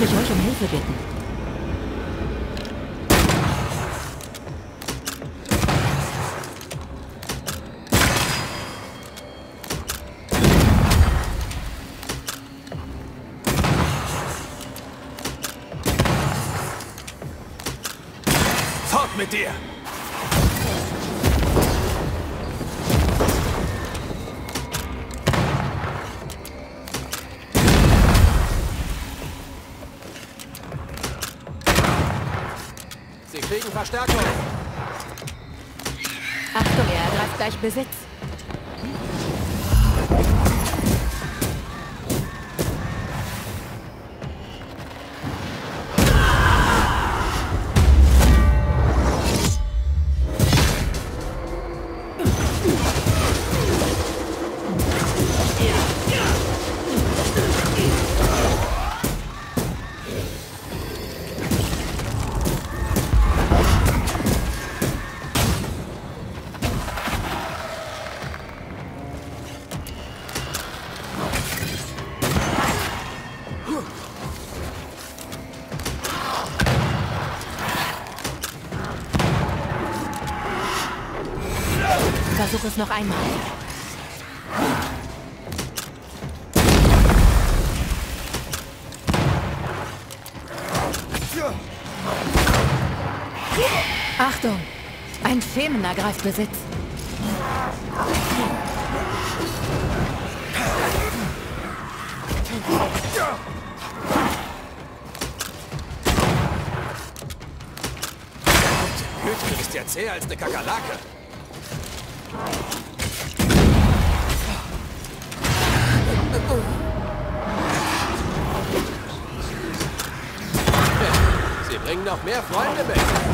mich euch um Hilfe bitten. Fort mit dir! Verstärkung. Achtung, er ergreift gleich Besitz. Versuch es noch einmal. Achtung! Ein Femen ergreift Besitz. Du bist ja zäher als eine Kakerlake. Noch mehr Freunde mit.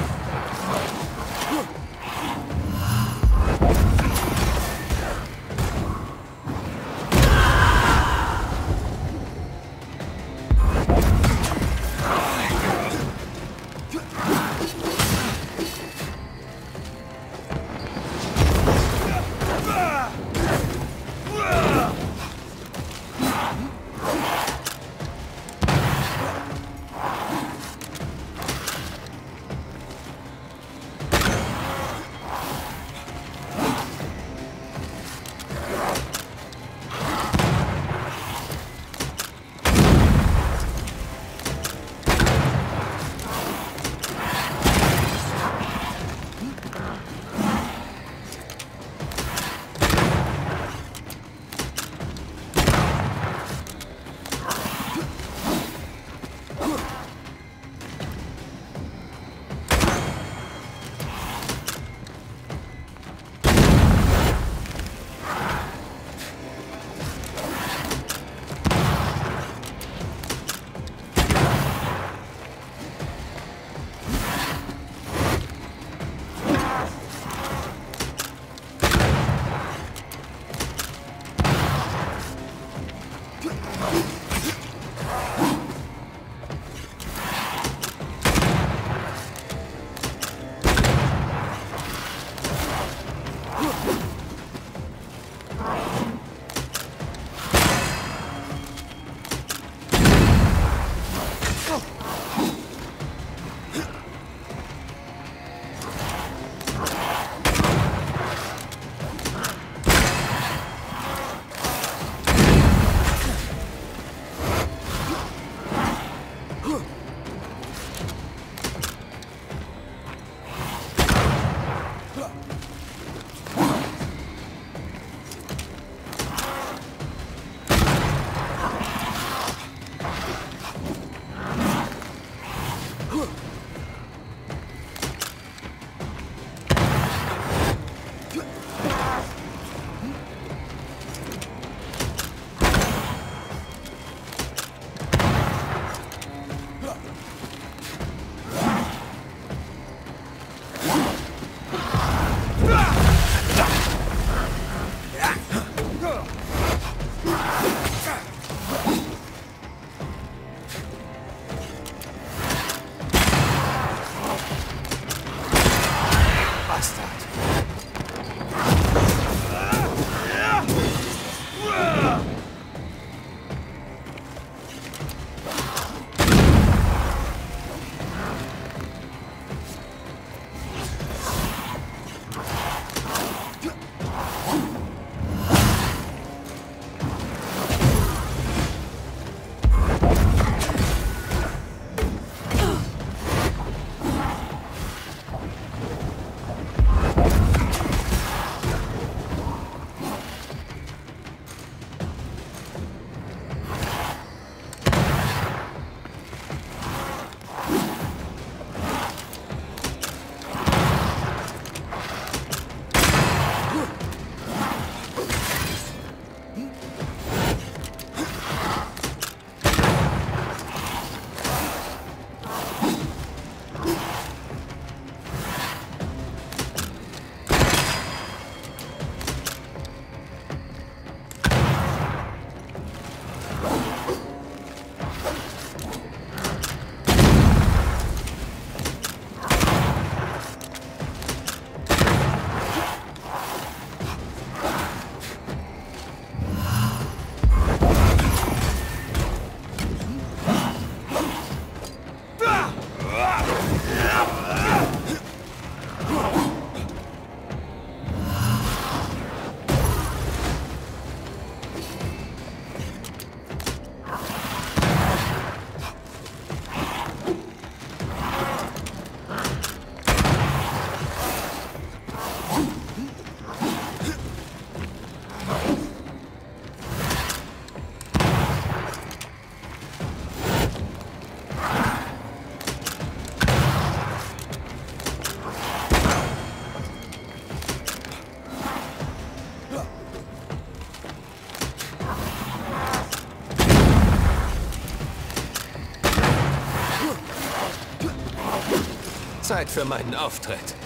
Zeit für meinen Auftritt.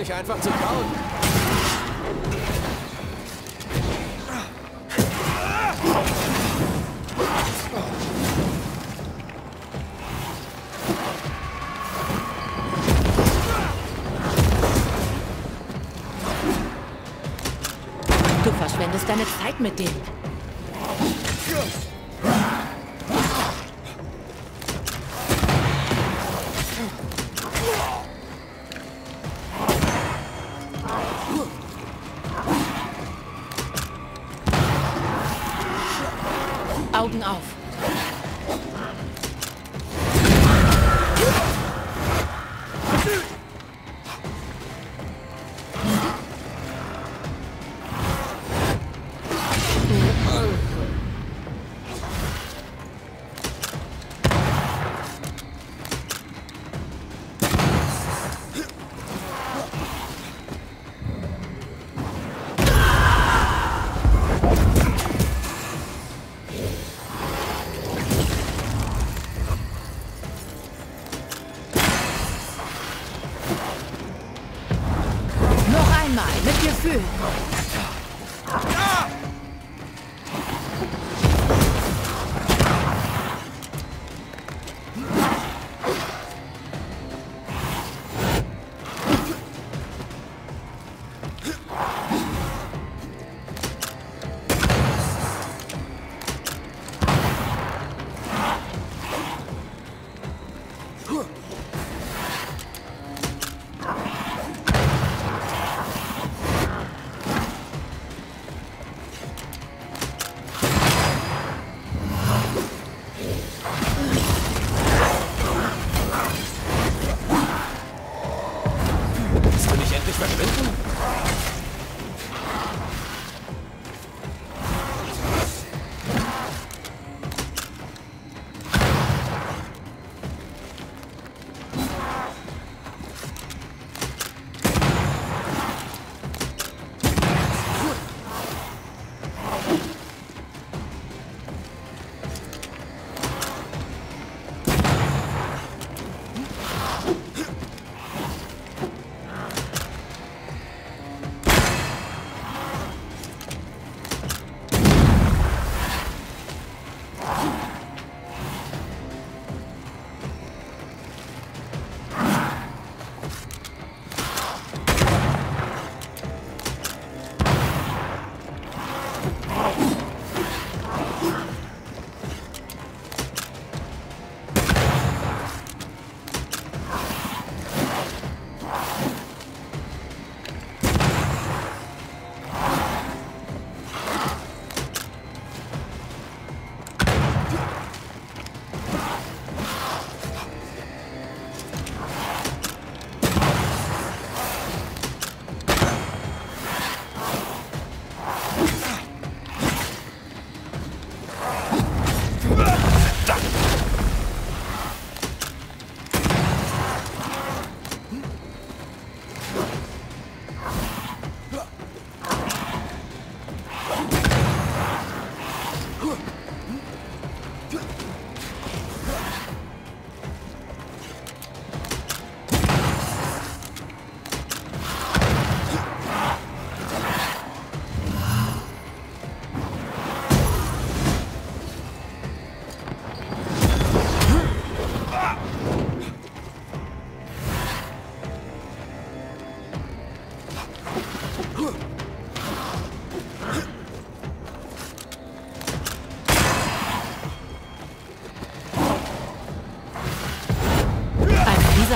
Nicht einfach zu kauen. Du verschwendest deine Zeit mit dem.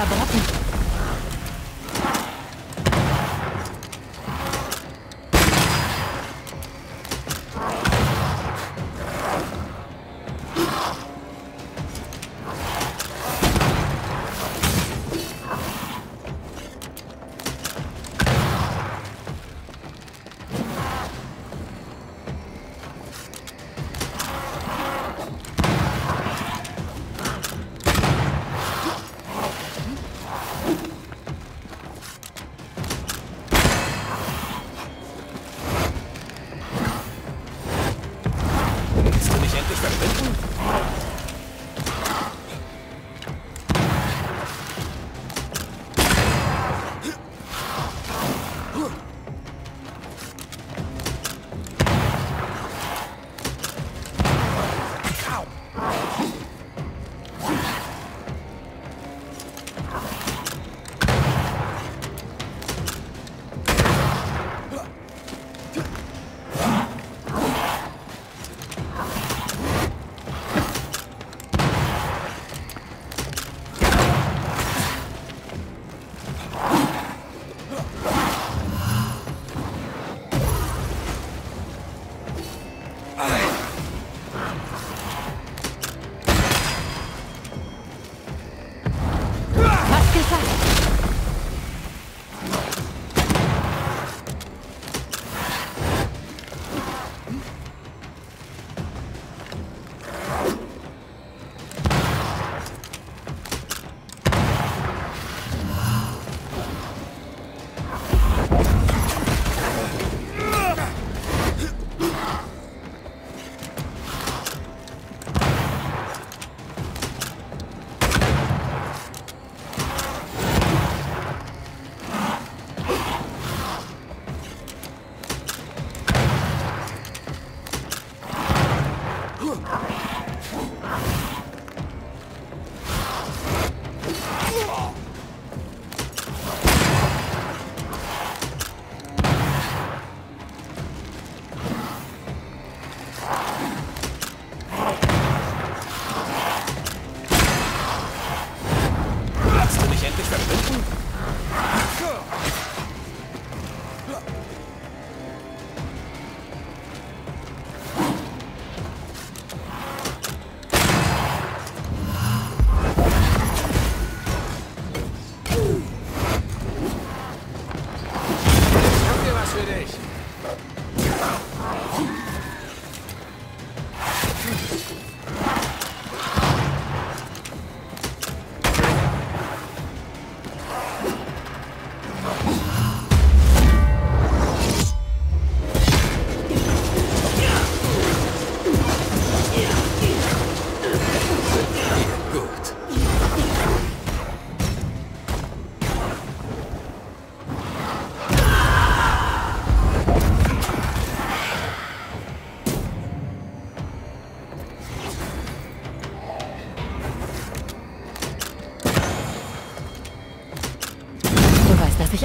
Добро пожаловать!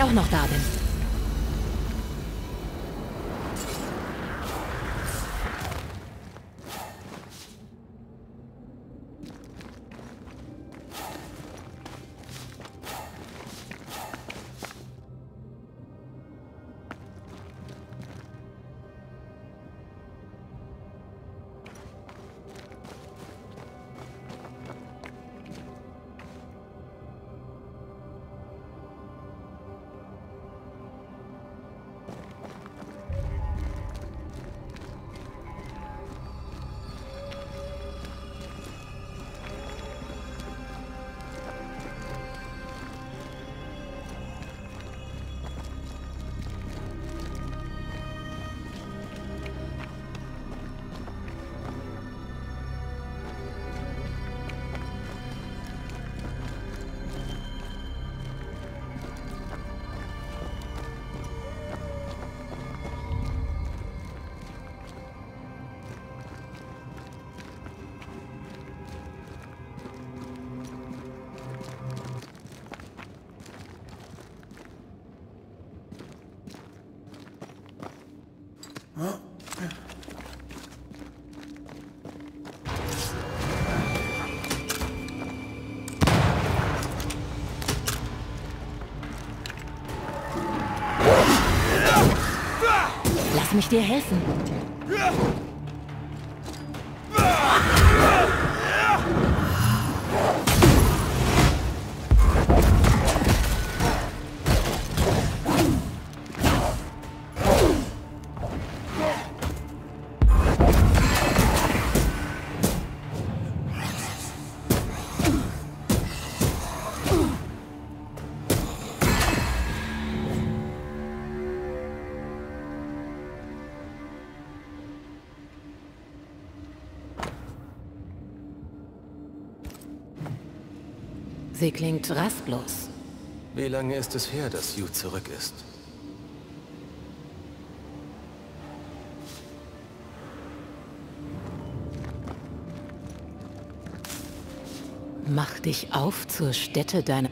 Auch noch da bin. Mich dir helfen. Sie klingt rastlos. Wie lange ist es her, dass Yu zurück ist? Mach dich auf zur Stätte deiner...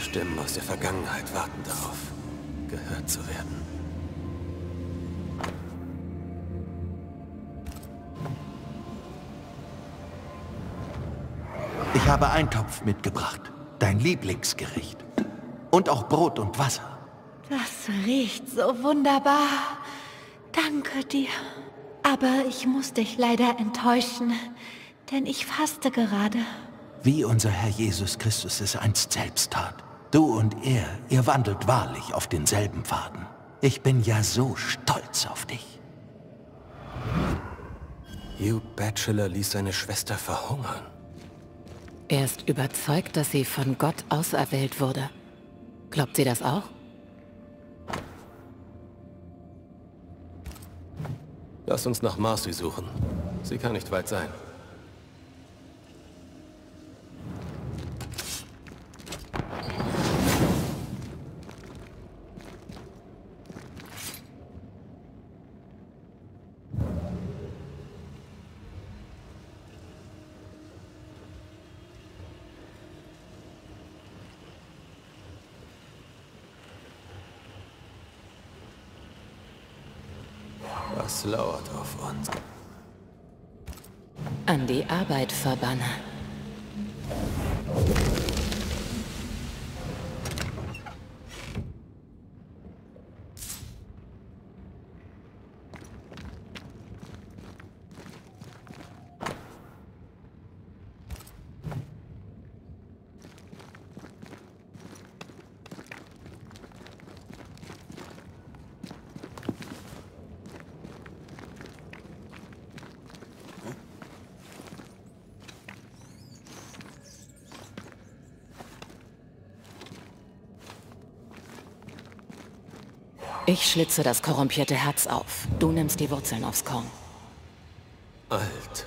Stimmen aus der Vergangenheit warten darauf, gehört zu werden. Habe Eintopf mitgebracht. Dein Lieblingsgericht. Und auch Brot und Wasser. Das riecht so wunderbar. Danke dir. Aber ich muss dich leider enttäuschen, denn ich faste gerade. Wie unser Herr Jesus Christus es einst selbst tat. Du und er, ihr wandelt wahrlich auf denselben Pfaden. Ich bin ja so stolz auf dich. Hugh Bachelor ließ seine Schwester verhungern. Er ist überzeugt, dass sie von Gott auserwählt wurde. Glaubt sie das auch? Lass uns nach Marcy suchen. Sie kann nicht weit sein. Was lauert auf uns? An die Arbeit, Verbanner. Ich schlitze das korrumpierte Herz auf. Du nimmst die Wurzeln aufs Korn. Alt.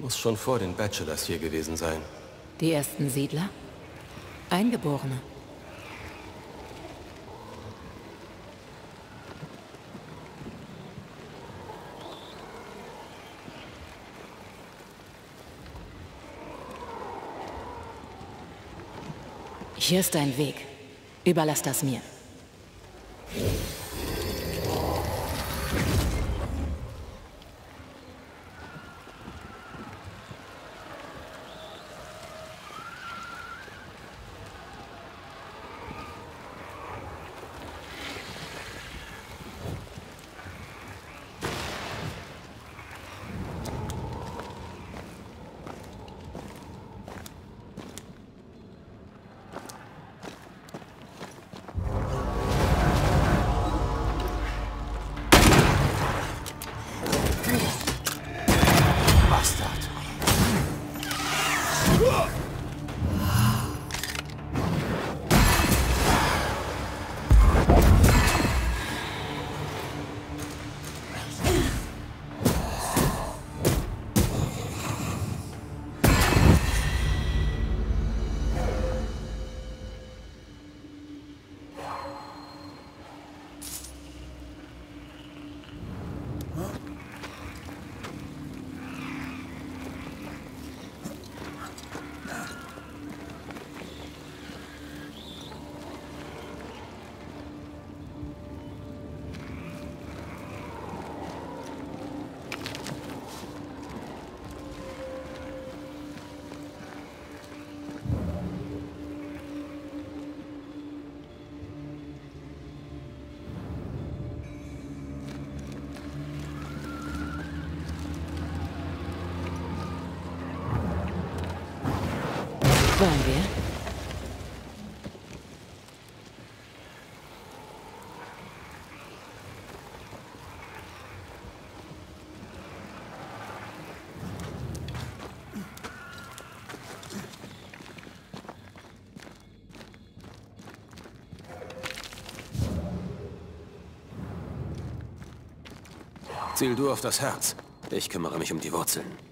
Muss schon vor den Bachelors hier gewesen sein. Die ersten Siedler? Eingeborene. Hier ist dein Weg. Überlass das mir. Ziel du auf das Herz. Ich kümmere mich um die Wurzeln.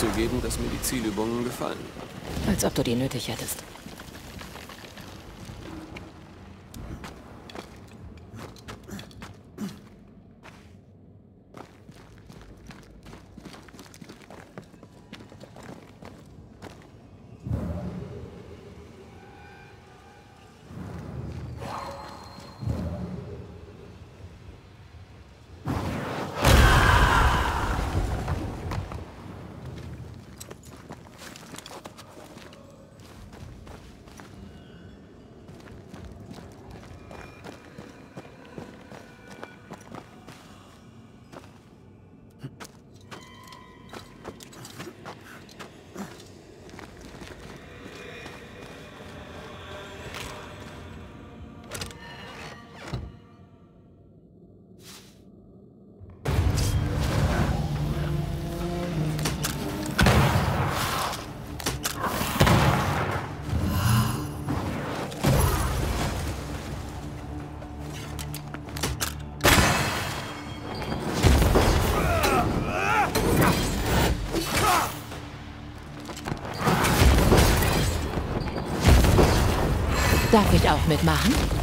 Zugeben, dass mir die Zielübungen gefallen. Als ob du die nötig hättest. Darf ich auch mitmachen?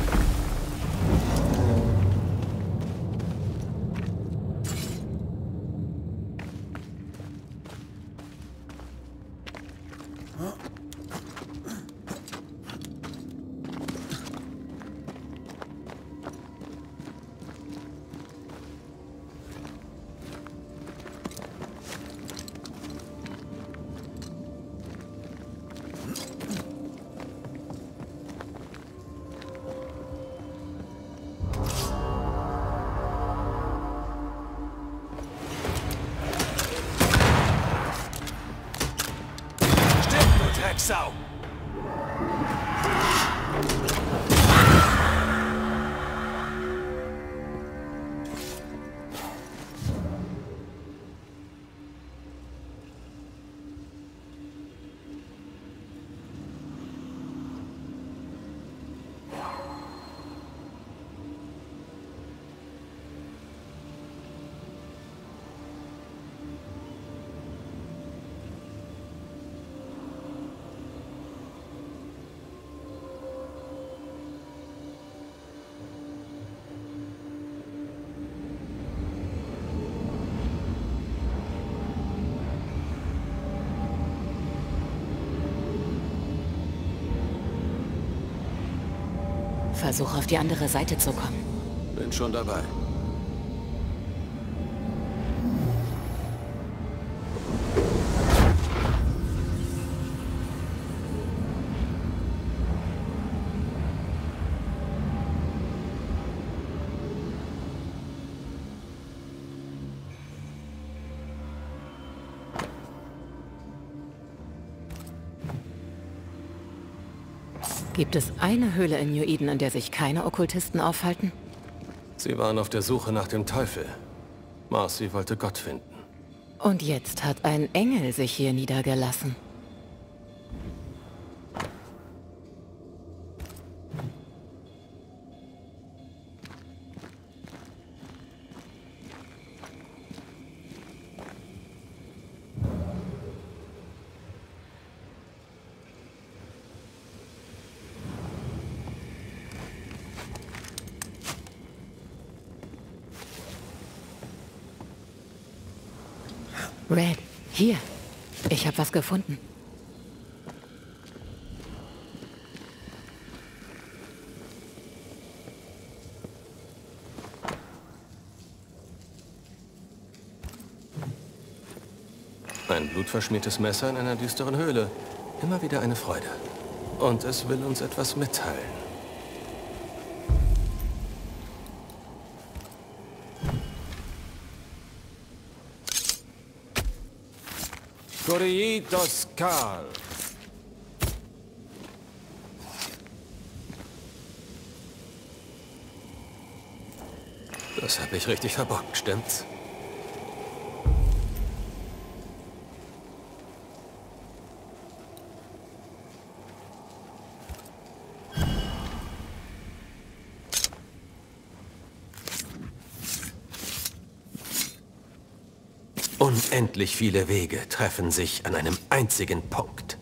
Versuch auf die andere Seite zu kommen. Bin schon dabei. Gibt es eine Höhle in New Eden, in der sich keine Okkultisten aufhalten? Sie waren auf der Suche nach dem Teufel. Marcy wollte Gott finden. Und jetzt hat ein Engel sich hier niedergelassen. Red, hier. Ich habe was gefunden. Ein blutverschmiertes Messer in einer düsteren Höhle. Immer wieder eine Freude. Und es will uns etwas mitteilen. Corriitos Karl. Das habe ich richtig verbockt, stimmt's? Unendlich viele Wege treffen sich an einem einzigen Punkt.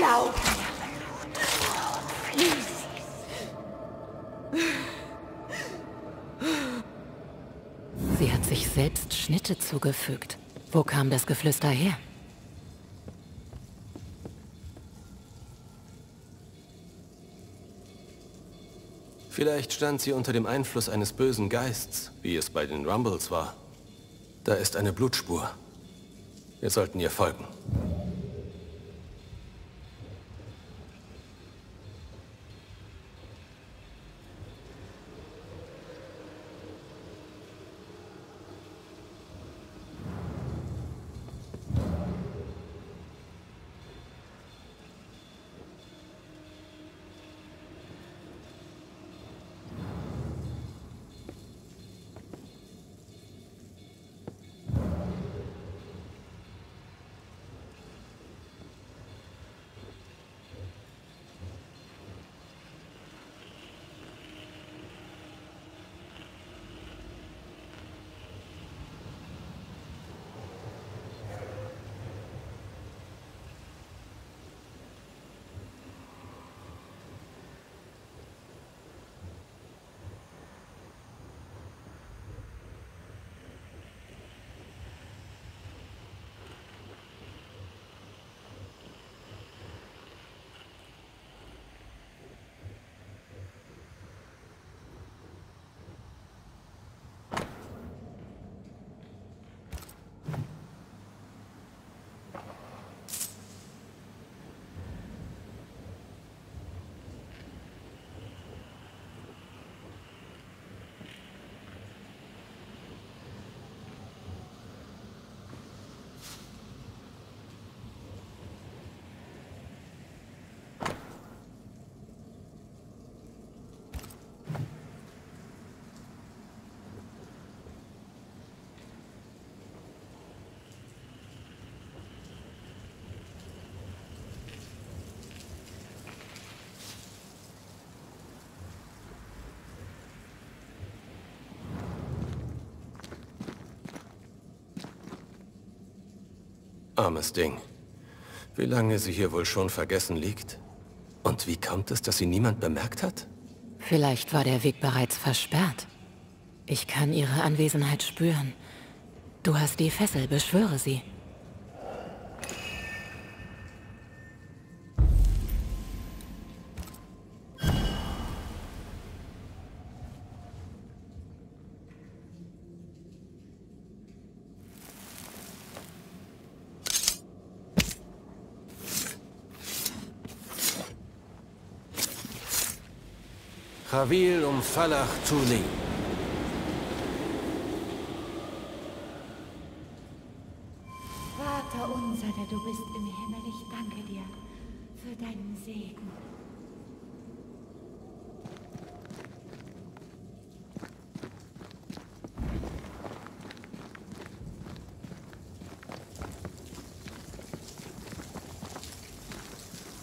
Glauben. Sie hat sich selbst Schnitte zugefügt. Wo kam das Geflüster her? Vielleicht stand sie unter dem Einfluss eines bösen Geists, wie es bei den Rumbles war. Da ist eine Blutspur. Wir sollten ihr folgen. Armes Ding. Wie lange sie hier wohl schon vergessen liegt? Und wie kommt es, dass sie niemand bemerkt hat? Vielleicht war der Weg bereits versperrt. Ich kann ihre Anwesenheit spüren. Du hast die Fessel, beschwöre sie. Ravil um Falach Tuli. Vater unser, der du bist im Himmel, ich danke dir für deinen Segen.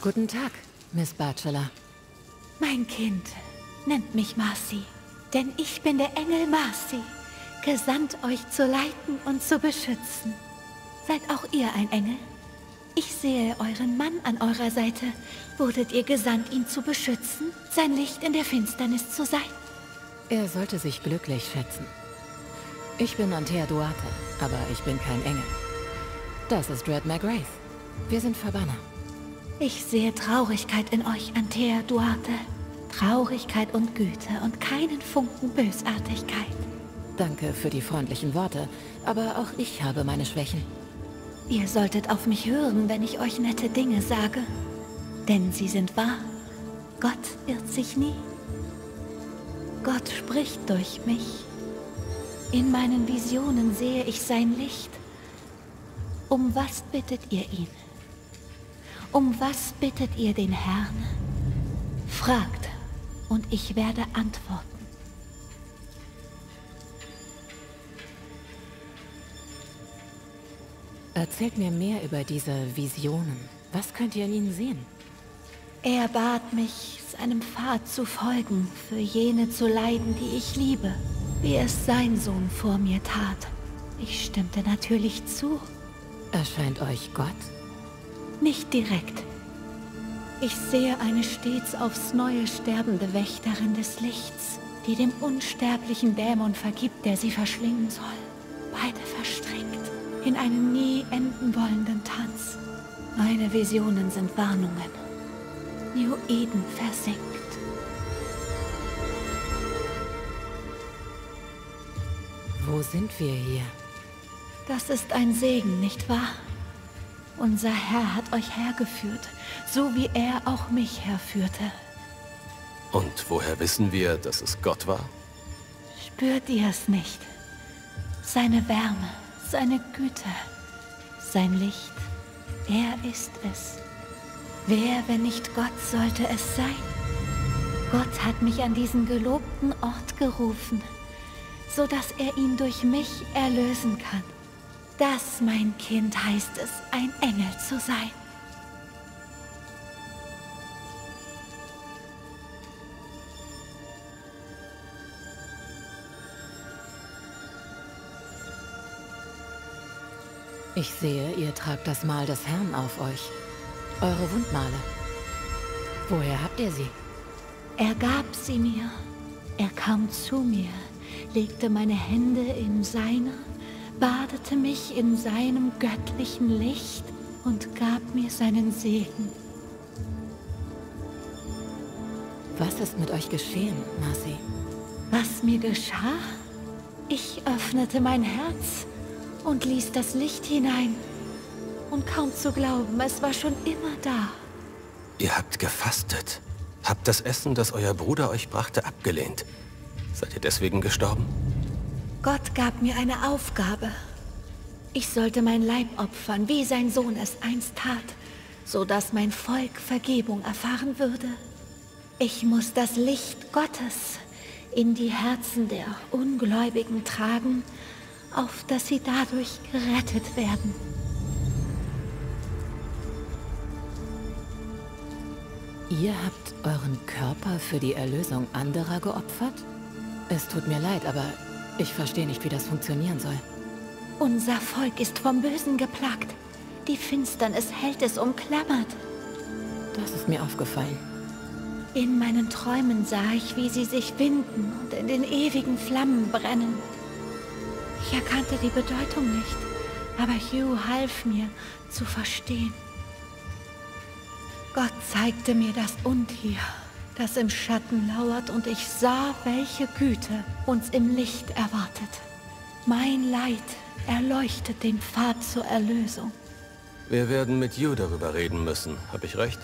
Guten Tag, Miss Bachelor. Mein Kind, Nennt mich Marcy, denn ich bin der Engel Marcy, gesandt euch zu leiten und zu beschützen. Seid auch ihr ein Engel? Ich sehe euren Mann an eurer Seite. Wurdet ihr gesandt, ihn zu beschützen, sein Licht in der Finsternis zu sein? Er sollte sich glücklich schätzen. Ich bin Antea Duarte, aber ich bin kein Engel. Das ist Red McGrath. Wir sind Verbanner. Ich sehe Traurigkeit in euch, Antea Duarte. Traurigkeit und Güte und keinen Funken Bösartigkeit. Danke für die freundlichen Worte, aber auch ich habe meine Schwächen. Ihr solltet auf mich hören, wenn ich euch nette Dinge sage. Denn sie sind wahr. Gott irrt sich nie. Gott spricht durch mich. In meinen Visionen sehe ich sein Licht. Um was bittet ihr ihn? Um was bittet ihr den Herrn? Fragt, und ich werde antworten. Erzählt mir mehr über diese Visionen. Was könnt ihr in ihnen sehen? Er bat mich, seinem Pfad zu folgen, für jene zu leiden, die ich liebe, wie es sein Sohn vor mir tat. Ich stimmte natürlich zu. Erscheint euch Gott? Nicht direkt. Ich sehe eine stets aufs Neue sterbende Wächterin des Lichts, die dem unsterblichen Dämon vergibt, der sie verschlingen soll. Beide verstrickt in einen nie enden wollenden Tanz. Meine Visionen sind Warnungen. New Eden versinkt. Wo sind wir hier? Das ist ein Segen, nicht wahr? Unser Herr hat euch hergeführt, so wie er auch mich herführte. Und woher wissen wir, dass es Gott war? Spürt ihr es nicht? Seine Wärme, seine Güte, sein Licht. Er ist es. Wer, wenn nicht Gott, sollte es sein? Gott hat mich an diesen gelobten Ort gerufen, so dass er ihn durch mich erlösen kann. Das, mein Kind, heißt es, ein Engel zu sein. Ich sehe, ihr tragt das Mal des Herrn auf euch. Eure Wundmale. Woher habt ihr sie? Er gab sie mir. Er kam zu mir, legte meine Hände in seine, badete mich in seinem göttlichen Licht und gab mir seinen Segen. Was ist mit euch geschehen, Marcy? Was mir geschah? Ich öffnete mein Herz und ließ das Licht hinein. Und kaum zu glauben, es war schon immer da. Ihr habt gefastet. Habt das Essen, das euer Bruder euch brachte, abgelehnt. Seid ihr deswegen gestorben? Gott gab mir eine Aufgabe. Ich sollte mein Leib opfern, wie sein Sohn es einst tat, so dass mein Volk Vergebung erfahren würde. Ich muss das Licht Gottes in die Herzen der Ungläubigen tragen auf dass sie dadurch gerettet werden. Ihr habt euren Körper für die Erlösung anderer geopfert? Es tut mir leid, aber ich verstehe nicht, wie das funktionieren soll. Unser Volk ist vom Bösen geplagt. Die Finsternis hält es umklammert. Das ist mir aufgefallen. In meinen Träumen sah ich, wie sie sich winden und in den ewigen Flammen brennen. Ich erkannte die Bedeutung nicht, aber Hugh half mir zu verstehen. Gott zeigte mir das Untier, das im Schatten lauert, und ich sah, welche Güte uns im Licht erwartet. Mein Leid erleuchtet den Pfad zur Erlösung. Wir werden mit Hugh darüber reden müssen. Hab ich recht?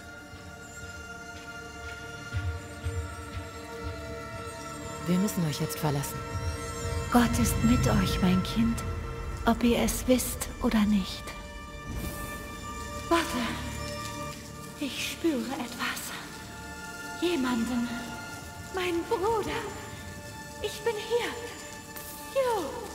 Wir müssen euch jetzt verlassen. Gott ist mit euch, mein Kind, ob ihr es wisst oder nicht. Warte, ich spüre etwas. Jemanden. Mein Bruder. Ich bin hier. Jo.